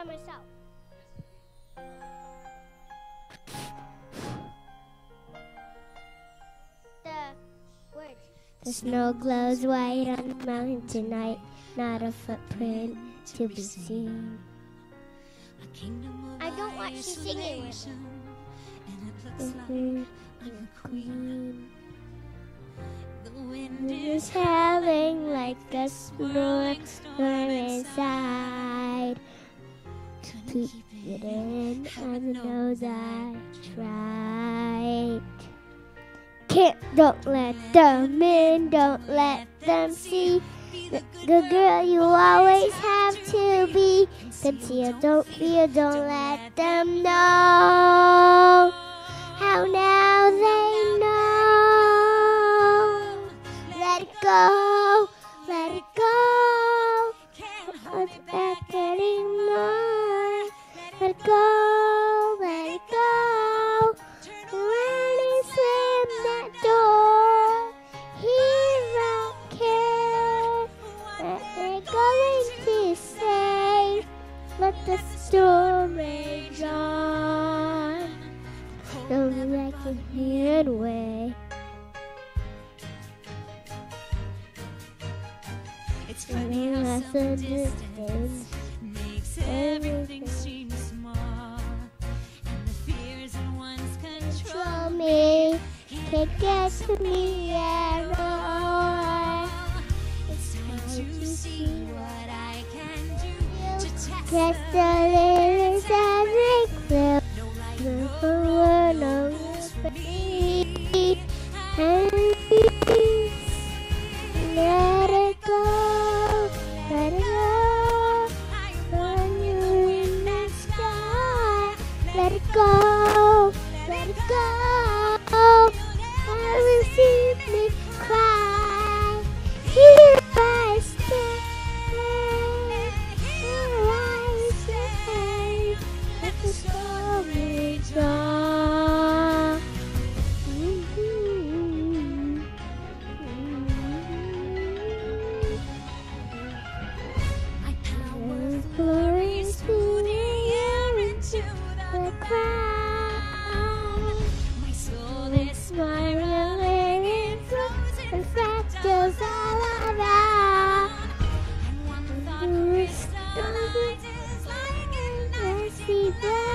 by myself. The words. The snow glows white on the mountain tonight, not a footprint to be seen. I don't watch you singing with me. queen. The wind is howling like a snore inside. Keep it in, I know that tried. Can't, don't let them in, don't let them see. The, girl you always have to be. Conceal, don't fear, don't let them know. How now they know. Let go, Let it go, let it go. When he slam that door, he don't care. What they're going to say. Let the storm rage on. Don't let your hand away. It's funny how some distance can't get to me at all. It's time to see what I can do to test the lyrics that make the world My soul is Spiraling in frozen fractals all around. And one thought mm-hmm. crystallizes like an icy blast.